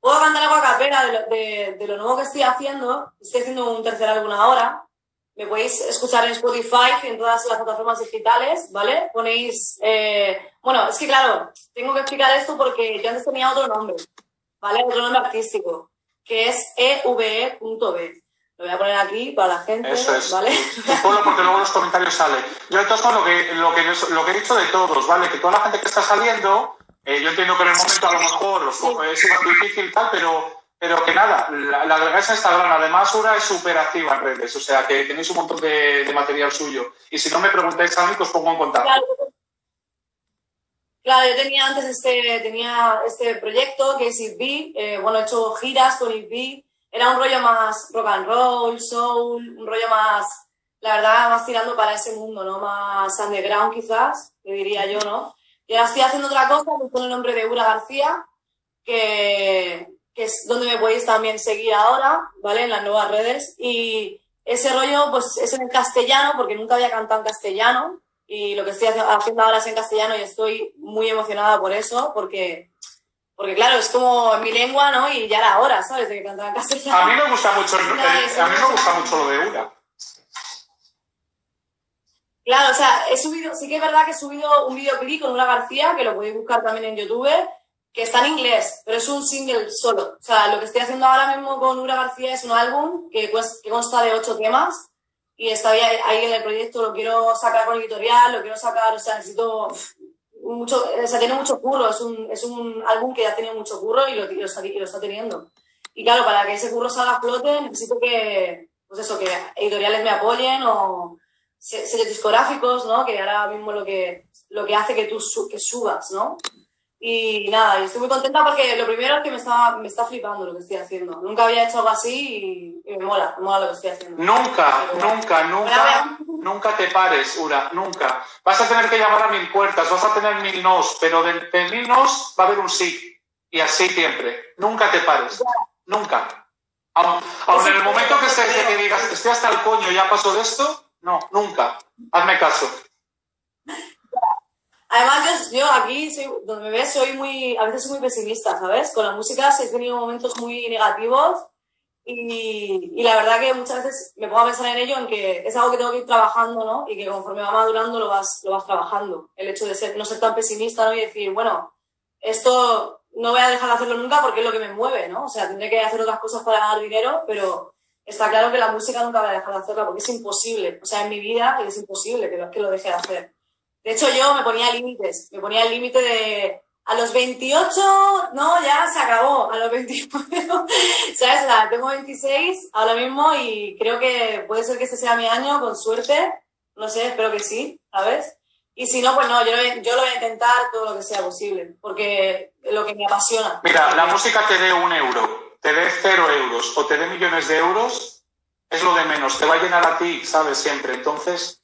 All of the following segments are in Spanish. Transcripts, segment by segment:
Puedo cantar algo a capela de lo, de, de lo nuevo que estoy haciendo. Estoy haciendo un tercer álbum ahora. Me podéis escuchar en Spotify, en todas las plataformas digitales, ¿vale? Ponéis... eh, Bueno, es que claro, tengo que explicar esto porque yo antes tenía otro nombre, ¿vale? Otro nombre artístico, que es eve.b. Lo voy a poner aquí para la gente, Eso es. ¿vale? Ponlo porque luego en los comentarios sale. Yo entonces lo que, lo que, lo que he dicho de todos, ¿vale? Que toda la gente que está saliendo, eh, yo entiendo que en el momento a lo mejor Sí. es más difícil y tal, pero, pero que nada, la, la agregáis a Instagram. Además, Ura es súper activa en redes, o sea que tenéis un montón de, de material suyo. Y si no me preguntáis a mí, pues pongo en contacto. Claro, Claro, yo tenía antes este, tenía este proyecto que es ITV, eh, bueno, he hecho giras con ITV, era un rollo más rock and roll, soul, un rollo más, la verdad, más tirando para ese mundo, ¿no? Más underground quizás, le diría yo, ¿no? Y ahora estoy haciendo otra cosa, con el nombre de Ura García, que, que es donde me podéis también seguir ahora, ¿vale? En las nuevas redes. Y ese rollo, pues, es en castellano, porque nunca había cantado en castellano. Y lo que estoy haci- haciendo ahora es en castellano y estoy muy emocionada por eso, porque, porque claro, es como mi lengua, ¿no? Y ya era hora, ¿sabes? De que cantaba en castellano. A mí me gusta mucho, el- el- a mí me gusta mucho lo de Ura. Claro, o sea, he subido, sí que es verdad que he subido un videoclip con una García, que lo podéis buscar también en YouTube, que está en inglés, pero es un single solo. O sea, lo que estoy haciendo ahora mismo con Ura García es un álbum que, que consta de ocho temas y está ahí, en el proyecto, lo quiero sacar con editorial, lo quiero sacar, o sea, necesito mucho, o sea, tiene mucho curro, es un, es un álbum que ya tiene mucho curro y lo, y lo está, y lo está teniendo. Y claro, para que ese curro salga a flote, necesito que, pues eso, que editoriales me apoyen o sellos discográficos, ¿no? Que ahora mismo lo que, lo que hace que tú su- que subas, ¿no? Y nada, estoy muy contenta porque lo primero es que me está, me está flipando lo que estoy haciendo. Nunca había hecho algo así y, y me mola, me mola lo que estoy haciendo. Nunca, Pero bueno. nunca, nunca, nunca te pares, Ura, nunca. Vas a tener que llamar a mil puertas, vas a tener mil nos, pero de, de mil nos va a haber un sí. Y así siempre. Nunca te pares. Nunca. Aun, aun en el momento que, de que digas, estoy hasta el coño, ya paso de esto, no, nunca. Hazme caso. Además, yo, yo aquí, soy, donde me ves, soy muy, a veces soy muy pesimista, ¿sabes? Con la música he tenido momentos muy negativos y, y la verdad que muchas veces me pongo a pensar en ello, en que es algo que tengo que ir trabajando, ¿no? Y que conforme va madurando lo vas, lo vas trabajando. El hecho de ser, no ser tan pesimista, ¿no? Y decir, bueno, esto no voy a dejar de hacerlo nunca porque es lo que me mueve, ¿no? O sea, tendré que hacer otras cosas para ganar dinero, pero está claro que la música nunca voy a dejar de hacerla porque es imposible. O sea, en mi vida es imposible que, que lo deje de hacer. De hecho, yo me ponía límites. Me ponía el límite de a los 28, no, ya se acabó. A los 29, ¿sabes? O sea, tengo 26 ahora mismo y creo que puede ser que este sea mi año, con suerte. No sé, espero que sí, ¿sabes? Y si no, pues no, yo lo, yo lo voy a intentar todo lo que sea posible, porque lo que me apasiona. Mira, la música te dé un euro, te dé cero euros o te dé millones de euros, es lo de menos. Te va a llenar a ti, ¿sabes? Siempre. Entonces,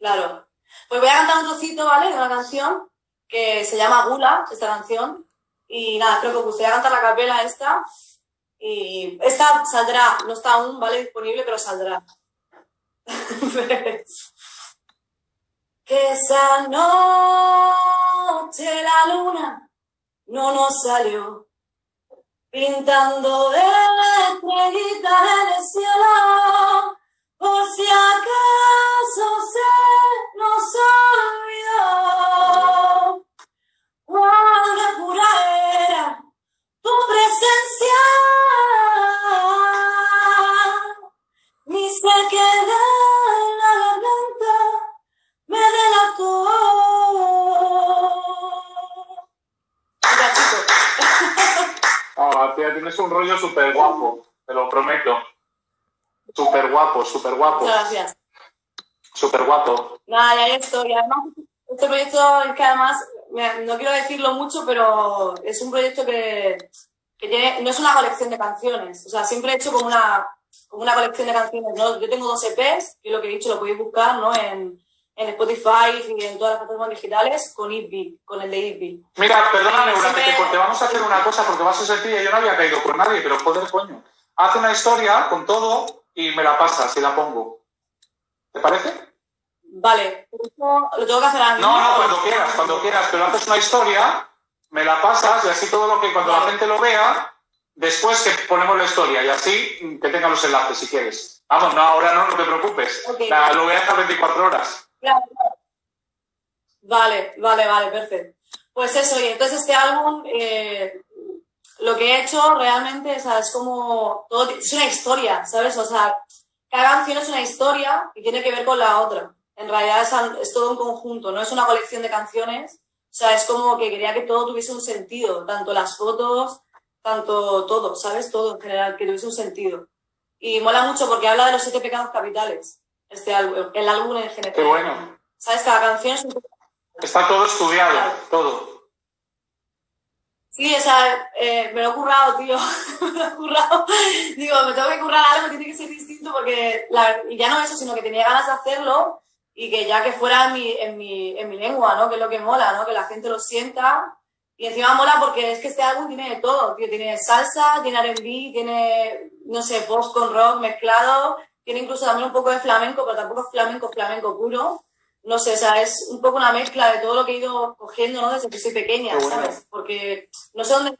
Claro. Pues voy a cantar un trocito, ¿vale? De una canción que se llama Gula, esta canción. Y nada, espero que os guste. Voy a cantar la capela esta. Y esta saldrá, no está aún, ¿vale? Disponible, pero saldrá. que esa noche la luna no nos salió pintando de estrellitas en el cielo por si acaso se nos olvidó. Cuán de pura era te lo prometo. Súper guapo, súper guapo, Muchas gracias. súper guapo. Nada, ya esto. Y además, este proyecto es que además, no quiero decirlo mucho, pero es un proyecto que, que tiene, no es una colección de canciones. O sea, siempre he hecho como una, como una colección de canciones, ¿no? Yo tengo dos EPs, que lo que he dicho, lo podéis buscar, ¿no? En, en Spotify y en todas las plataformas digitales, con Itby, con el de Itby. Mira, perdóname, Sí, Ura, que te, vamos a hacer una cosa porque vas a sentir, yo no había caído con nadie, pero joder, coño. Haz una historia con todo y me la pasas y la pongo. ¿Te parece? Vale, esto lo tengo que hacer ahora mismo. No, no, cuando quieras, cuando quieras, pero haces una historia, me la pasas y así todo lo que cuando la gente lo vea, después que ponemos la historia y así que tenga los enlaces si quieres. Vamos, no, ahora no, no te preocupes. lo voy a dejar 24 horas. Vale, vale, vale, perfecto. Pues eso, y entonces este álbum, eh, lo que he hecho realmente, es como, todo, es una historia, ¿sabes? O sea, cada canción es una historia y tiene que ver con la otra. En realidad es, es todo un conjunto, no es una colección de canciones. O sea, es como que quería que todo tuviese un sentido, tanto las fotos, tanto todo, ¿sabes? Todo en general, que tuviese un sentido. Y mola mucho porque habla de los siete pecados capitales, este álbum, el álbum en general. Qué bueno. ¿Sabes? Cada canción es un... Está todo estudiado, todo. Sí, o sea, eh, me lo he currado, tío. me lo he currado. Digo, me tengo que currar algo, tiene que ser distinto porque, ya no eso, sino que tenía ganas de hacerlo y que ya que fuera en mi, en mi, en mi lengua, ¿no? Que es lo que mola, ¿no? Que la gente lo sienta. Y encima mola porque es que este álbum tiene de todo, tío. Tiene salsa, tiene R&B, tiene, no sé, post con rock mezclado. Tiene incluso también un poco de flamenco, pero tampoco es flamenco, flamenco puro no sé, o sea, es un poco una mezcla de todo lo que he ido cogiendo, ¿no? Desde que soy pequeña, ¿sabes? Porque no sé dónde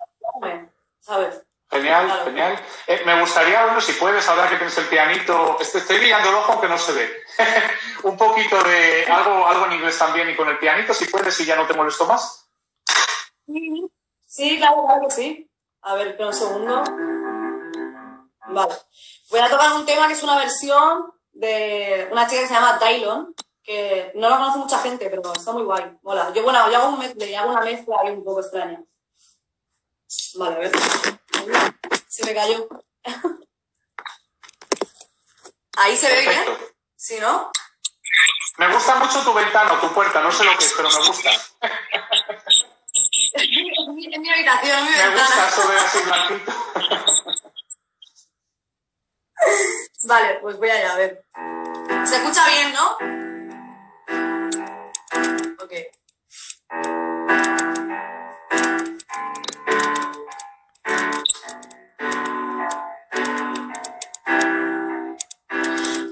¿sabes? Genial, genial. Eh, me gustaría, bueno, si puedes, ahora que tienes el pianito, este, estoy brillando el ojo aunque no se ve. un poquito de algo, algo en inglés también y con el pianito, si puedes, y ya no te molesto más. Sí, claro, claro que sí. A ver, espera un segundo. Vale. Voy a tocar un tema que es una versión de una chica que se llama Tylon, que no lo conoce mucha gente, pero está muy guay, mola. Yo, bueno, yo hago, un, hago una mezcla ahí un poco extraña. Vale, a ver. Se me cayó. Ahí se ve bien. ¿Sí, no? Me gusta mucho tu ventana, tu puerta, no sé lo que es, pero me gusta. es, mi, mi habitación, es mi me ventana. gusta eso de así blanquito. vale, pues voy allá, a ver. Se escucha bien, ¿no? Okay.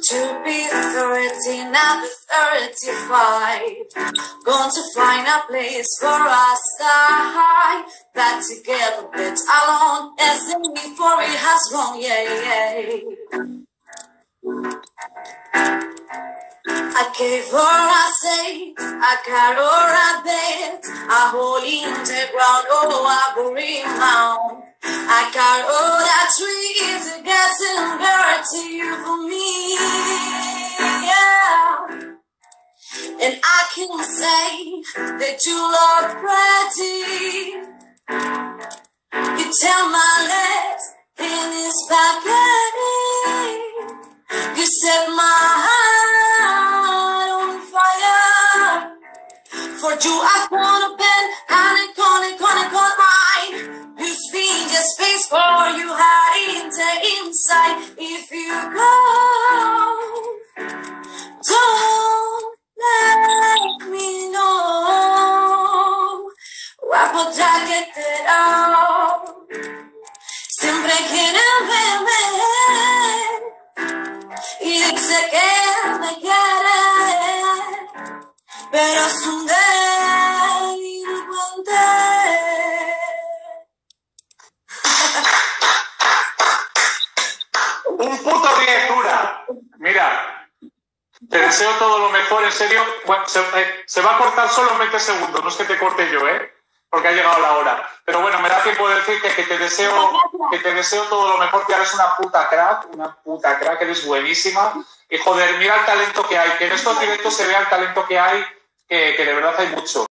To be 30, now be 35. Going to find a place for us to hide. Back together, but alone. As in before it has wrong, yeah, yeah. I gave all I saved, I got all I bed, I hold integral, oh, I bring out. I got all that trees, a gas and guarantee for me. Yeah. And I can say that you look pretty. You tell my lips me quiere, pero es un delincuente. Un puto criatura. Mira, te deseo todo lo mejor, en serio. Bueno, se, eh, se va a cortar solo en 20 segundos, no es que te corte yo, ¿eh? porque ha llegado la hora. Pero bueno, me da tiempo de decir que, que, te deseo que te deseo todo lo mejor, que eres una puta crack, una puta crack, eres buenísima. Y joder, mira el talento que hay, que en estos directos se vea el talento que hay, que, que de verdad hay mucho.